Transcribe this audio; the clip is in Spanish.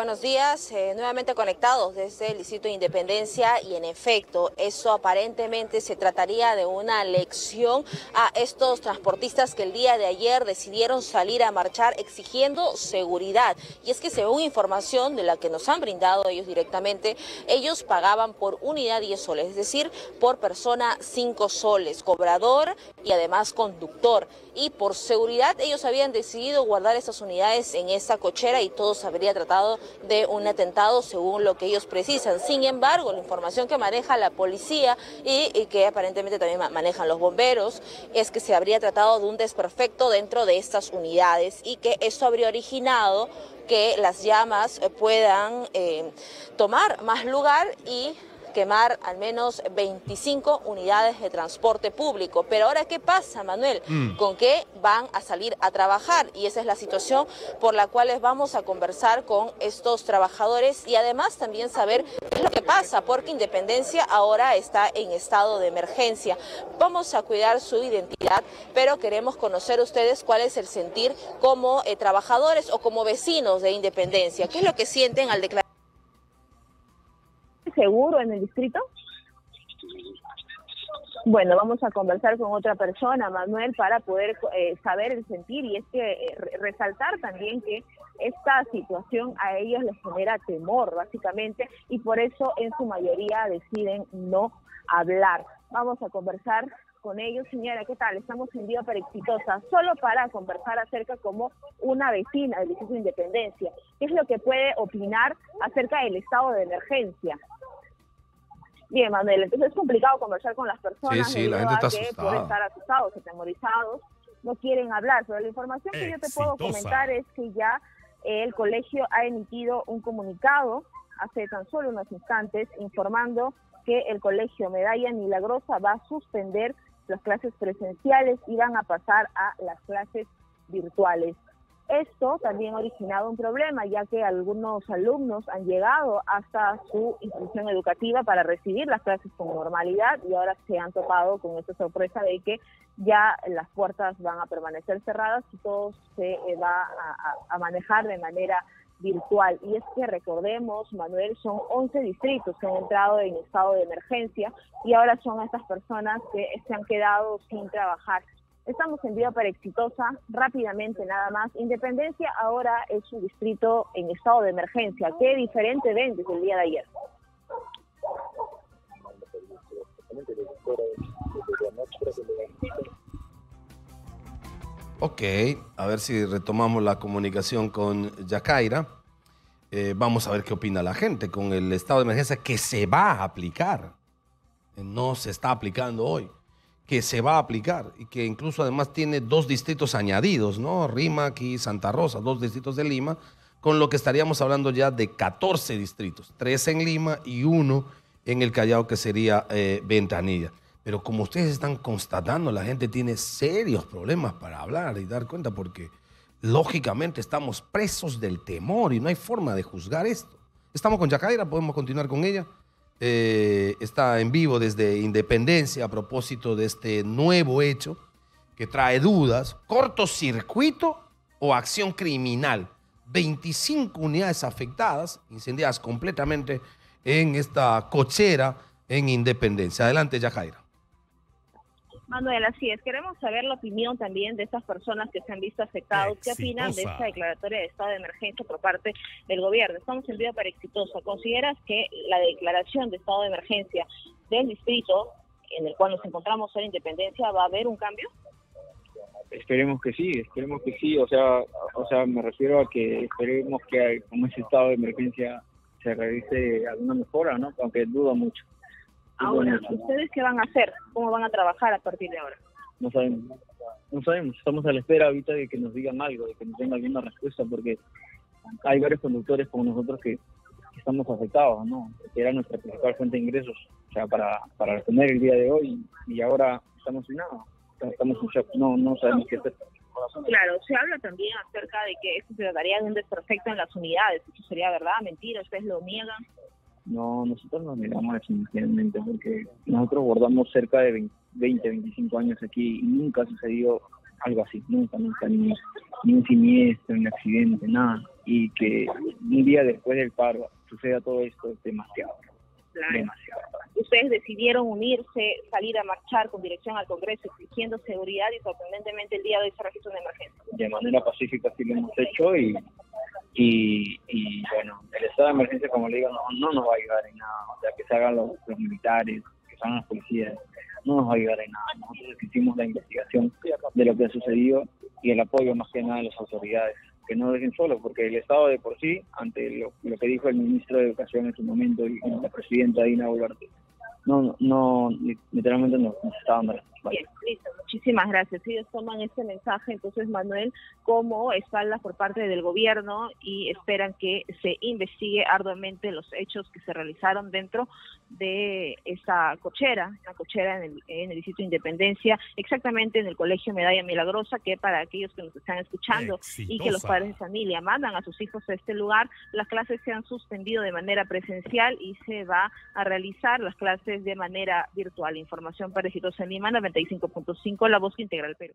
Buenos días, eh, nuevamente conectados desde el Distrito de Independencia y en efecto, eso aparentemente se trataría de una lección a estos transportistas que el día de ayer decidieron salir a marchar exigiendo seguridad. Y es que según información de la que nos han brindado ellos directamente, ellos pagaban por unidad 10 soles, es decir, por persona 5 soles, cobrador y además conductor. Y por seguridad ellos habían decidido guardar esas unidades en esa cochera y todo se habría tratado de un atentado según lo que ellos precisan. Sin embargo, la información que maneja la policía y, que aparentemente también manejan los bomberos es que se habría tratado de un desperfecto dentro de estas unidades y que esto habría originado que las llamas puedan eh, tomar más lugar y quemar al menos 25 unidades de transporte público. Pero ahora, ¿qué pasa, Manuel? Mm. ¿Con qué van a salir a trabajar? Y esa es la situación por la cual vamos a conversar con estos trabajadores y además también saber qué es lo que pasa, porque Independencia ahora está en estado de emergencia. Vamos a cuidar su identidad, pero queremos conocer ustedes cuál es el sentir como eh, trabajadores o como vecinos de Independencia. ¿Qué es lo que sienten al declarar? Seguro en el distrito? Bueno, vamos a conversar con otra persona, Manuel, para poder eh, saber el sentir y es que eh, resaltar también que esta situación a ellos les genera temor, básicamente, y por eso en su mayoría deciden no hablar. Vamos a conversar con ellos. Señora, ¿qué tal? Estamos en Día para Exitosa, solo para conversar acerca como una vecina del Distrito de Independencia. ¿Qué es lo que puede opinar acerca del estado de emergencia? Bien, Manuel, entonces es complicado conversar con las personas. Sí, sí, la gente está que asustada. estar asustados, atemorizados, no quieren hablar. Pero la información que yo te puedo comentar es que ya el colegio ha emitido un comunicado hace tan solo unos instantes informando que el colegio Medalla Milagrosa va a suspender las clases presenciales y van a pasar a las clases virtuales. Esto también ha originado un problema, ya que algunos alumnos han llegado hasta su institución educativa para recibir las clases con normalidad y ahora se han topado con esta sorpresa de que ya las puertas van a permanecer cerradas y todo se eh, va a, manejar de manera virtual. Y es que recordemos, Manuel, son 11 distritos que han entrado en estado de emergencia y ahora son estas personas que se han quedado sin trabajar. Estamos en Vía para Exitosa, rápidamente nada más. Independencia ahora es un distrito en estado de emergencia. ¿Qué diferente ven desde el día de ayer? Ok, a ver si retomamos la comunicación con Yacaira. Eh, vamos a ver qué opina la gente con el estado de emergencia que se va a aplicar. No se está aplicando hoy que se va a aplicar y que incluso además tiene dos distritos añadidos, ¿no? Rímac y Santa Rosa, dos distritos de Lima, con lo que estaríamos hablando ya de 14 distritos, tres en Lima y uno en el Callao que sería eh, Ventanilla. Pero como ustedes están constatando, la gente tiene serios problemas para hablar y dar cuenta porque lógicamente estamos presos del temor y no hay forma de juzgar esto. Estamos con Yacaira, podemos continuar con ella. Eh, está en vivo desde Independencia a propósito de este nuevo hecho que trae dudas, cortocircuito o acción criminal. 25 unidades afectadas, incendiadas completamente en esta cochera en Independencia. Adelante, Yajaira. Manuel, así es. Queremos saber la opinión también de estas personas que se han visto afectados. ¿Qué opinan de esta declaratoria de estado de emergencia por parte del gobierno? Estamos en vida para exitosa. ¿Consideras que la declaración de estado de emergencia del distrito en el cual nos encontramos en Independencia va a haber un cambio? Esperemos que sí, esperemos que sí. O sea, o sea, me refiero a que esperemos que con ese estado de emergencia se realice alguna mejora, ¿no? Aunque dudo mucho. Ahora, ¿ustedes qué van a hacer? ¿Cómo van a trabajar a partir de ahora? No sabemos. No sabemos. Estamos a la espera ahorita de que nos digan algo, de que nos den alguna respuesta, porque hay varios conductores como nosotros que, estamos afectados, ¿no? Que era nuestra principal fuente de ingresos, o sea, para, para responder el día de hoy y ahora estamos sin nada. Estamos no, no sabemos qué hacer. Claro, se habla también acerca de que esto se trataría de un desperfecto en las unidades. ¿Eso sería verdad, mentira? ¿Ustedes lo niegan? No, nosotros nos negamos definitivamente porque nosotros guardamos cerca de 20, 25 años aquí y nunca ha sucedido algo así, nunca, nunca, ni, un siniestro, ni un accidente, nada. y que un día después del paro suceda todo esto es demasiado. Demasiado. Ustedes decidieron unirse, salir a marchar con dirección al Congreso exigiendo seguridad y sorprendentemente el día de hoy se registró una emergencia. De manera pacífica sí lo hemos hecho y, y, bueno, el estado de emergencia, como le digo, no, no nos va a ayudar en nada. O sea, que se hagan los, militares, que se hagan las policías, no nos va a ayudar en nada. Nosotros hicimos la investigación de lo que ha sucedido y el apoyo más que nada de las autoridades que no dejen solo, porque el Estado de por sí, ante lo, que dijo el ministro de Educación en su momento y la presidenta Dina Boluarte, no, no, literalmente no, nos estaban dando listo, muchísimas gracias. Ellos toman este mensaje, entonces, Manuel, como espalda por parte del gobierno y esperan que se investigue arduamente los hechos que se realizaron dentro de esa cochera, la cochera en el, en el Distrito de Independencia, exactamente en el Colegio Medalla Milagrosa, que para aquellos que nos están escuchando y que los padres de familia mandan a sus hijos a este lugar, las clases se han suspendido de manera presencial y se va a realizar las clases de manera virtual. Información para Exitosa en Lima, 95.5, La Voz Integral Perú.